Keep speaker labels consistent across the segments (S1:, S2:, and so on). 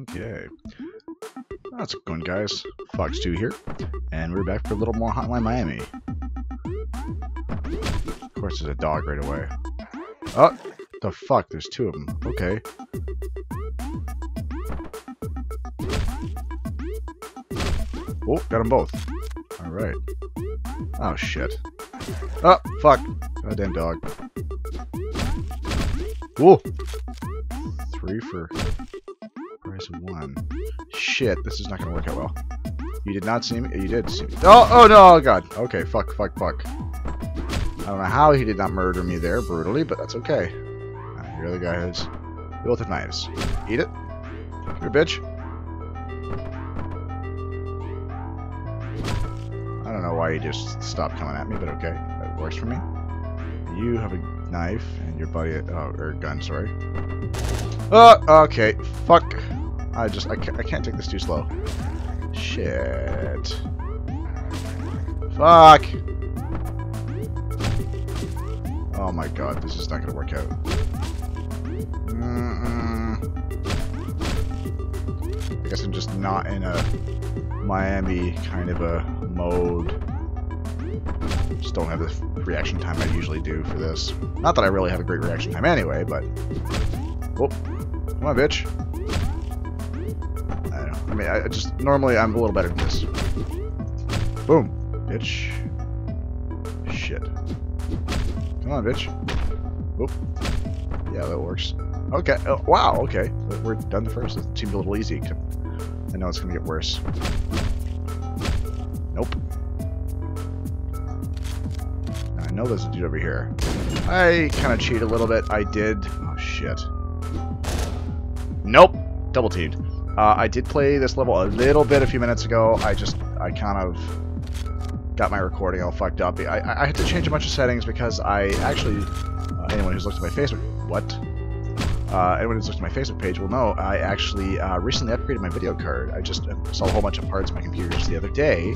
S1: Okay. That's going, guys. Fox2 here, and we're back for a little more Hotline Miami. Of course, there's a dog right away. Oh, the fuck? There's two of them. Okay. Oh, got them both. Alright. Oh, shit. Oh, fuck. Goddamn dog. Ooh. Three for of one. Shit, this is not gonna work out well. You did not see me? You did see me. Oh, oh no, oh god. Okay, fuck, fuck, fuck. I don't know how he did not murder me there brutally, but that's okay. Uh, here the guy is. Both with knives. Eat it. Here, bitch. I don't know why he just stopped coming at me, but okay. That works for me. You have a knife, and your buddy... Oh, or gun, sorry. Oh, okay. Fuck. I just... I can't, I can't take this too slow. Shit. Fuck! Oh my god, this is not gonna work out. Mm -mm. I guess I'm just not in a Miami kind of a mode. Just don't have the reaction time I usually do for this. Not that I really have a great reaction time anyway, but... Whoop. Come on, bitch. I mean, I just... Normally, I'm a little better than this. Boom. Bitch. Shit. Come on, bitch. Whoop. Yeah, that works. Okay. Oh, wow, okay. We're done the first. It seemed a little easy. I know it's going to get worse. Nope. I know there's a dude over here. I kind of cheat a little bit. I did... Oh, shit. Nope. Double teamed. Uh, I did play this level a little bit a few minutes ago. I just... I kind of got my recording all fucked up. I, I, had to change a bunch of settings because I actually... Uh, anyone who's looked at my Facebook... What? Uh, anyone who's looked at my Facebook page will know I actually uh, recently upgraded my video card. I just saw a whole bunch of parts on my computer just the other day.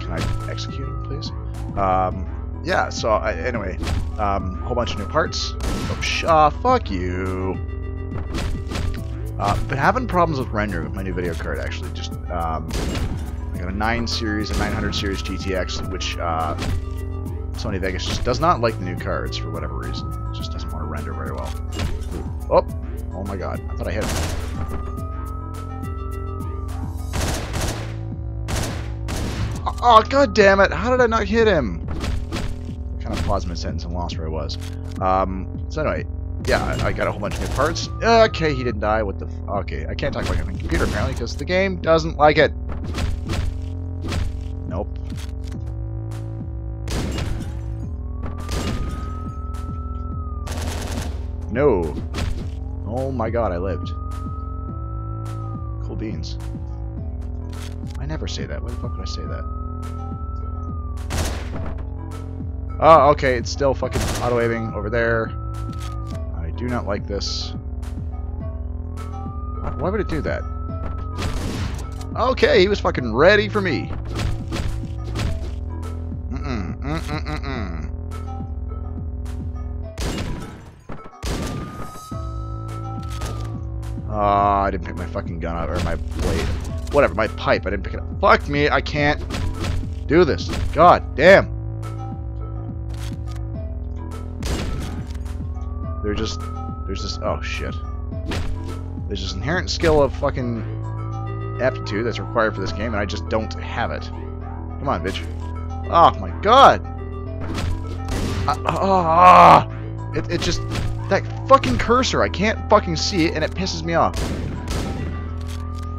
S1: Can I execute please? Um, yeah, so I, anyway, um, whole bunch of new parts. Oh, sh uh, fuck you. Uh, been having problems with render with my new video card, actually. Just, um, I got a 9 series, a 900 series GTX, which uh, Sony Vegas just does not like the new cards for whatever reason. It just doesn't want to render very well. Oh! Oh my god. I thought I hit him. Oh, oh god damn it! How did I not hit him? I kind of paused my sentence and lost where I was. Um, so anyway, yeah, I, got a whole bunch of new parts. Okay, he didn't die. What the Okay, I can't talk about my computer apparently because the game doesn't like it. Nope. No. Oh my god, I lived. Cool beans. I never say that. Why the fuck would I say that? Oh, okay, it's still fucking auto-waving over there. Do not like this. Why would it do that? Okay, he was fucking ready for me. Mm-mm-mm-mm. Oh, ah, I didn't pick my fucking gun up, or my blade. Whatever, my pipe. I didn't pick it up. Fuck me, I can't do this. God damn. There's just, there's this, oh shit. There's this inherent skill of fucking aptitude that's required for this game, and I just don't have it. Come on, bitch. Oh my god! Ah! Uh, it, it just, that fucking cursor, I can't fucking see it, and it pisses me off.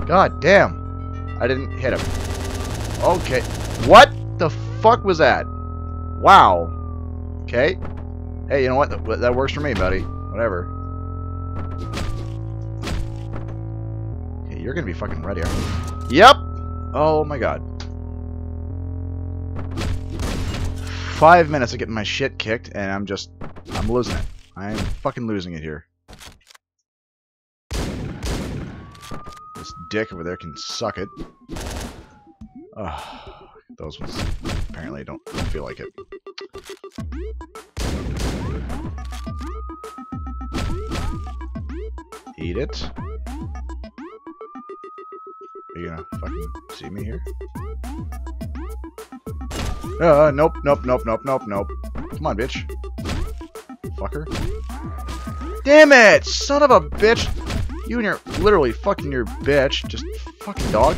S1: God damn. I didn't hit him. Okay. What the fuck was that? Wow. Okay. Hey, you know what? That works for me, buddy. Whatever. Okay, you're gonna be fucking ready, aren't you? Yep! Oh my god. Five minutes of getting my shit kicked, and I'm just... I'm losing it. I'm fucking losing it here. This dick over there can suck it. Ugh, those ones apparently don't feel like it. It. Are you gonna fucking see me here? Uh, nope, nope, nope, nope, nope, nope. Come on, bitch. Fucker. Damn it! Son of a bitch! You and your literally fucking your bitch. Just fucking dog.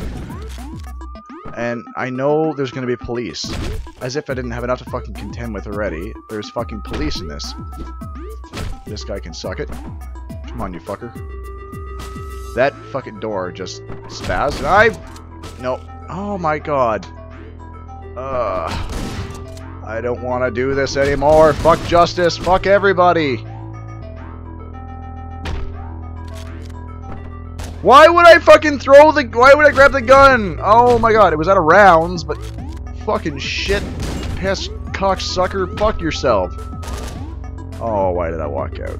S1: And I know there's gonna be police. As if I didn't have enough to fucking contend with already. There's fucking police in this. This guy can suck it. Come on, you fucker. That fucking door just spazzed. I... No. Oh my god. Ugh. I don't want to do this anymore. Fuck justice. Fuck everybody. Why would I fucking throw the... Why would I grab the gun? Oh my god. It was out of rounds, but... Fucking shit. Piss cocksucker. Fuck yourself. Oh, why did I walk out?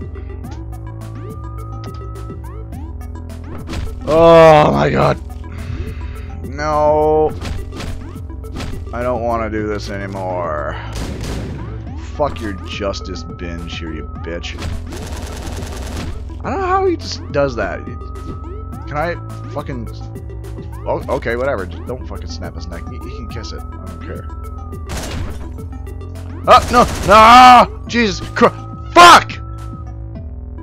S1: Oh my god. No. I don't want to do this anymore. Fuck your justice binge here, you bitch. I don't know how he just does that. Can I fucking... Oh, okay, whatever. Just don't fucking snap his neck. He, can kiss it. I don't care. Oh, no! No! Jesus Christ! Fuck!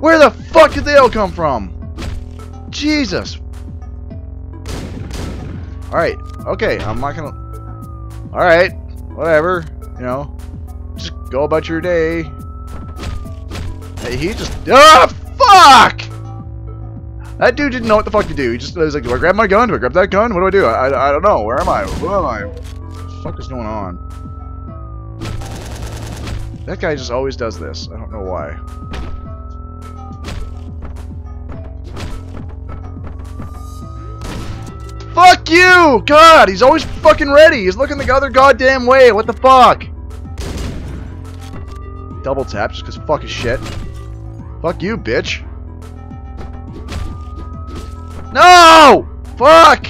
S1: Where the fuck did they all come from? Jesus! Alright, okay, I'm not gonna... Alright, whatever, you know. Just go about your day. Hey, he just... Ah, fuck! That dude didn't know what the fuck to do. He just was like, do I grab my gun? Do I grab that gun? What do I do? I, I don't know. Where am I? Who am I? What the fuck is going on? That guy just always does this. I don't know why. Fuck you! God, he's always fucking ready. He's looking the other goddamn way. What the fuck? Double tap just because fuck his shit. Fuck you, bitch. No! Fuck!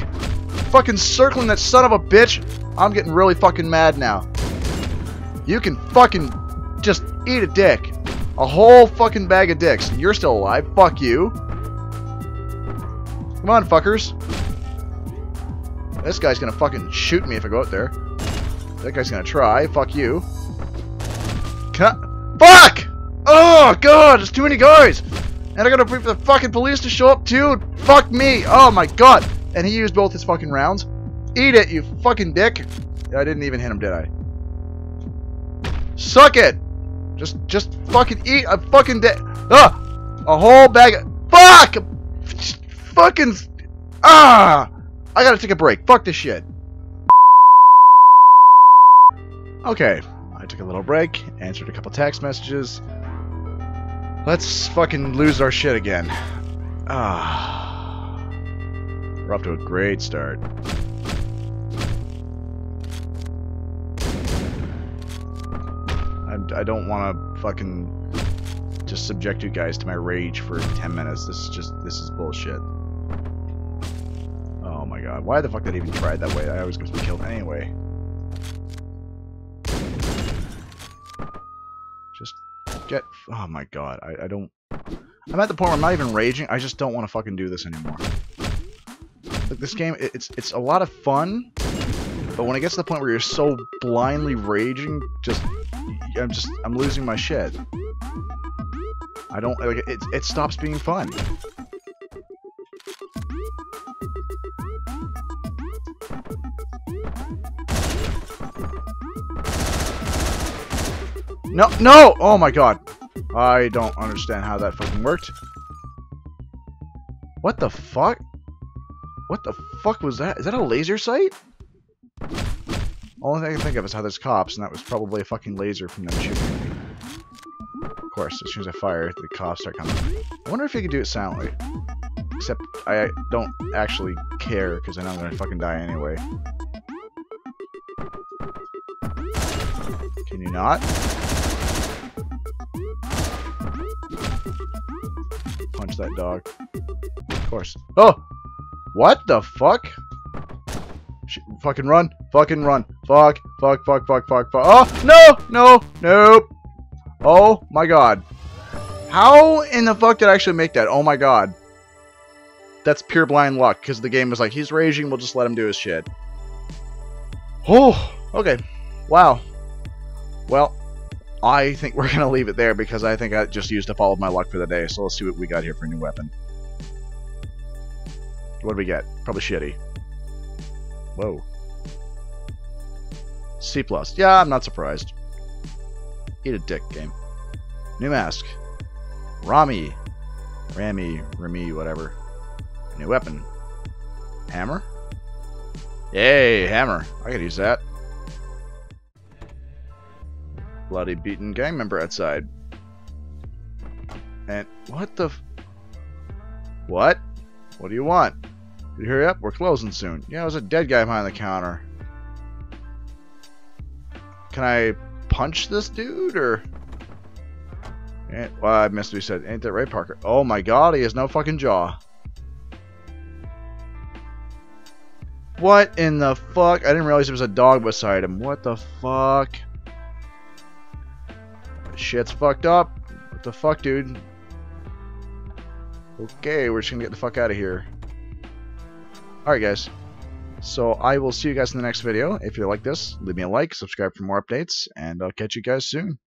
S1: Fucking circling that son of a bitch. I'm getting really fucking mad now. You can fucking just eat a dick. A whole fucking bag of dicks. You're still alive. Fuck you. Come on, fuckers. This guy's gonna fucking shoot me if I go out there. That guy's gonna try. Fuck you. Can Fuck! Oh, God, there's too many guys! And I gotta wait for the fucking police to show up too? Fuck me! Oh my god! And he used both his fucking rounds. Eat it, you fucking dick! I didn't even hit him, did I? Suck it! Just, just fucking eat a fucking dick. Ah! A whole bag of... Fuck! Fucking... Ah! I gotta take a break. Fuck this shit. Okay. I took a little break, answered a couple text messages. Let's fucking lose our shit again. Ah. We're off to a great start. I, I don't want to fucking just subject you guys to my rage for 10 minutes. This is just, this is bullshit god. Why the fuck did I even try it that way? I always get killed anyway. Just get... Oh my god. I, I don't... I'm at the point where I'm not even raging. I just don't want to fucking do this anymore. Like, this game, it, it's, it's a lot of fun. But when it gets to the point where you're so blindly raging, just... I'm just... I'm losing my shit. I don't... Like, it, it stops being fun. No, no! Oh my god. I don't understand how that fucking worked. What the fuck? What the fuck was that? Is that a laser sight? Only thing I can think of is how there's cops, and that was probably a fucking laser from them shooting me. Of course, as soon as I fire, the cops start coming. I wonder if you could do it silently. Except, I don't actually care, because I know I'm gonna fucking die anyway. Can you not? That dog. Of course. Oh! What the fuck? Sh fucking run. Fucking run. Fuck. Fuck, fuck, fuck, fuck, fuck. Oh! No! No! Nope! Oh my god. How in the fuck did I actually make that? Oh my god. that's pure blind luck because the game was like he's raging, we'll just let him do his shit. Oh, okay. Wow. Well, I think we're gonna leave it there because I think I just used up all of my luck for the day. So let's see what we got here for a new weapon. What do we get? Probably shitty. Whoa. C plus. Yeah, I'm not surprised. Eat a dick game. New mask. Rami. Rami, Rami, whatever. New weapon. Hammer? Yay, hammer. I could use that. Bloody beaten gang member outside. And what the What? What do you want? You hurry up, we're closing soon. Yeah, there's a dead guy behind the counter. Can I punch this dude or and, well, I missed what he said. Ain't that right, Parker? Oh my god, he has no fucking jaw. What in the fuck? I didn't realize there was a dog beside him. What the fuck? Shit's fucked up. What the fuck, dude? Okay, we're just gonna get the fuck out of here. Alright, guys. So I will see you guys in the next video. If you like this, leave me a like, subscribe for more updates, and I'll catch you guys soon.